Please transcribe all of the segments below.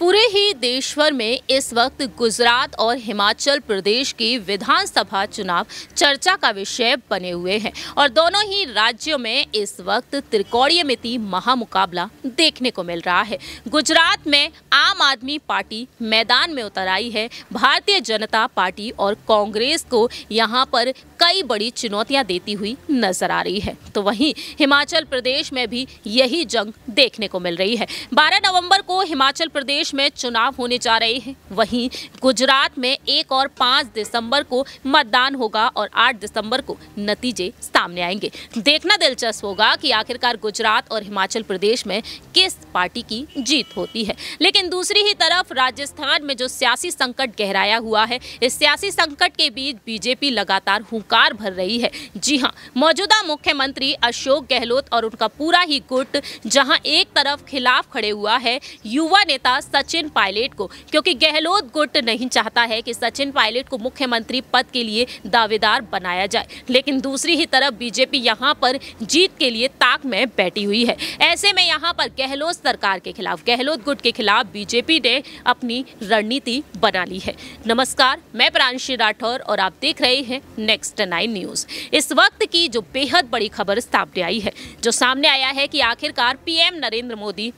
देशभर में इस वक्त गुजरात और हिमाचल प्रदेश की विधानसभा चुनाव चर्चा का विषय बने हुए हैं और दोनों ही राज्यों में इस वक्त त्रिकोणीय मिति महामुकाबला देखने को मिल रहा है। गुजरात में आम आदमी पार्टी मैदान में उतर आई है। भारतीय जनता पार्टी और कांग्रेस को यहाँ पर कई बड़ी चुनौतियाँ देती हुई नज़र आ रही है। तो वहीं हिमाचल प्रदेश में भी यही जंग देखने को मिल रही है। बारह नवंबर को हिमाचल प्रदेश में चुनाव होने जा रहे हैं। वहीं गुजरात में एक और पाँच दिसंबर को मतदान होगा और आठ दिसंबर को नतीजे सामने आएँगे। देखना दिलचस्प होगा कि आखिरकार गुजरात और हिमाचल प्रदेश में किस पार्टी की जीत होती है। लेकिन दूसरी ही तरफ़ राजस्थान में जो सियासी संकट गहराया हुआ है, इस सियासी संकट के बीच बीजेपी लगातार हुंकार भर रही है। जी हाँ मौजूदा मुख्यमंत्री अशोक गहलोत और उनका पूरा ही गुट, जहाँ एक तरफ़ खिलाफ खड़े हुआ है, युवा नेता सचिन पायलट को, क्योंकि गहलोत गुट नहीं चाहता है कि सचिन पायलट को मुख्यमंत्री पद के लिए दावेदार बनाया जाए। लेकिन दूसरी ही तरफ़ बीजेपी यहाँ पर जीत के लिए ताक में बैठी हुई है। ऐसे में यहाँ पर गहलोत सरकार के खिलाफ, गहलोत गुट के खिलाफ बीजेपी ने अपनी रणनीति बना ली है। नमस्कार, मैं प्रांशी राठौर और आप देख रहे हैं नेक्स्ट नाइन न्यूज़। इस वक्त की जो बेहद बड़ी खबर सामने आई है, जो सामने आया है कि आखिरकार पीएम नरेंद्र मोदी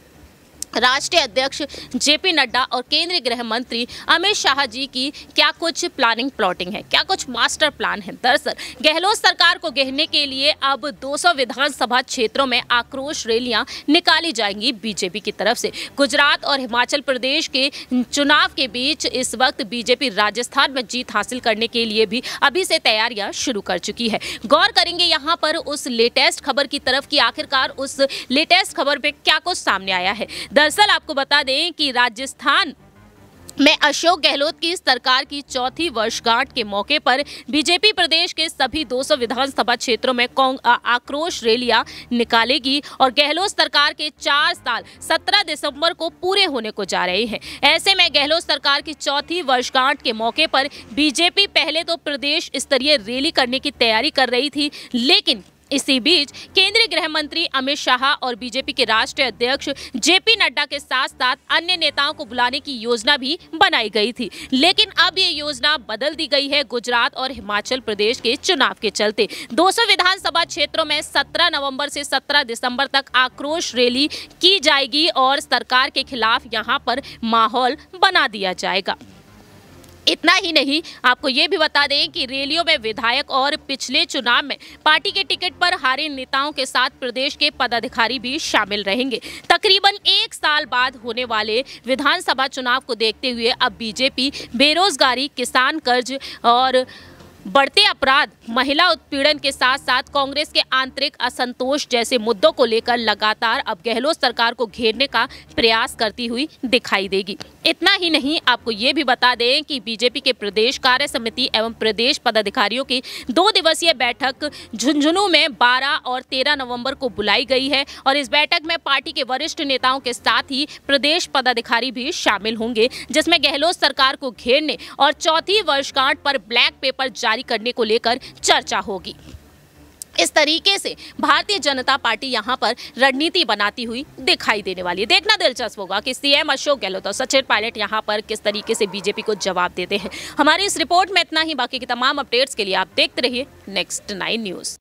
राष्ट्रीय अध्यक्ष जेपी नड्डा और केंद्रीय गृह मंत्री अमित शाह जी की क्या कुछ प्लानिंग प्लॉटिंग है? क्या कुछ मास्टर प्लान है? दरअसल, गहलोत सरकार को गहने के लिए अब 200 विधानसभा क्षेत्रों में आक्रोश रैलियाँ निकाली जाएँगी बीजेपी की तरफ़ से। गुजरात और हिमाचल प्रदेश के चुनाव के बीच इस वक्त बीजेपी राजस्थान में जीत हासिल करने के लिए भी अभी से तैयारियाँ शुरू कर चुकी है। गौर करेंगे यहाँ पर उस लेटेस्ट खबर की तरफ़ की आखिरकार उस लेटेस्ट खबर पे क्या कुछ सामने आया है। दरअसल आपको बता दें कि राजस्थान में अशोक गहलोत की सरकार की चौथी वर्षगांठ के मौके पर बीजेपी प्रदेश के सभी 200 विधानसभा क्षेत्रों में आक्रोश रैलियाँ निकालेगी और गहलोत सरकार के चार साल 17 दिसंबर को पूरे होने को जा रहे हैं। ऐसे में गहलोत सरकार की चौथी वर्षगांठ के मौके पर बीजेपी पहले तो प्रदेश स्तरीय रैली करने की तैयारी कर रही थी, लेकिन इसी बीच केंद्रीय गृह मंत्री अमित शाह और बीजेपी के राष्ट्रीय अध्यक्ष जेपी नड्डा के साथ साथ अन्य नेताओं को बुलाने की योजना भी बनाई गई थी। लेकिन अब ये योजना बदल दी गई है गुजरात और हिमाचल प्रदेश के चुनाव के चलते। 200 विधानसभा क्षेत्रों में 17 नवंबर से 17 दिसंबर तक आक्रोश रैली की जाएगी और सरकार के खिलाफ यहाँ पर माहौल बना दिया जाएगा। इतना ही नहीं, आपको ये भी बता दें कि रैलियों में विधायक और पिछले चुनाव में पार्टी के टिकट पर हारे नेताओं के साथ प्रदेश के पदाधिकारी भी शामिल रहेंगे। तकरीबन एक साल बाद होने वाले विधानसभा चुनाव को देखते हुए अब बीजेपी बेरोजगारी, किसान कर्ज और बढ़ते अपराध, महिला उत्पीड़न के साथ साथ कांग्रेस के आंतरिक असंतोष जैसे मुद्दों को लेकर लगातार अब गहलोत सरकार को घेरने का प्रयास करती हुई दिखाई देगी। इतना ही नहीं, आपको ये भी बता दें कि बीजेपी के प्रदेश कार्य समिति एवं प्रदेश पदाधिकारियों की दो दिवसीय बैठक झुंझुनू में 12 और 13 नवंबर को बुलाई गई है और इस बैठक में पार्टी के वरिष्ठ नेताओं के साथ ही प्रदेश पदाधिकारी भी शामिल होंगे, जिसमें गहलोत सरकार को घेरने और चौथी वर्षगांठ पर ब्लैक पेपर जारी करने को लेकर चर्चा होगी। इस तरीके से भारतीय जनता पार्टी यहाँ पर रणनीति बनाती हुई दिखाई देने वाली है। देखना दिलचस्प होगा कि सीएम अशोक गहलोत और सचिन पायलट यहाँ पर किस तरीके से बीजेपी को जवाब देते हैं। हमारी इस रिपोर्ट में इतना ही। बाकी की तमाम अपडेट्स के लिए आप देखते रहिए नेक्स्ट नाइन न्यूज़।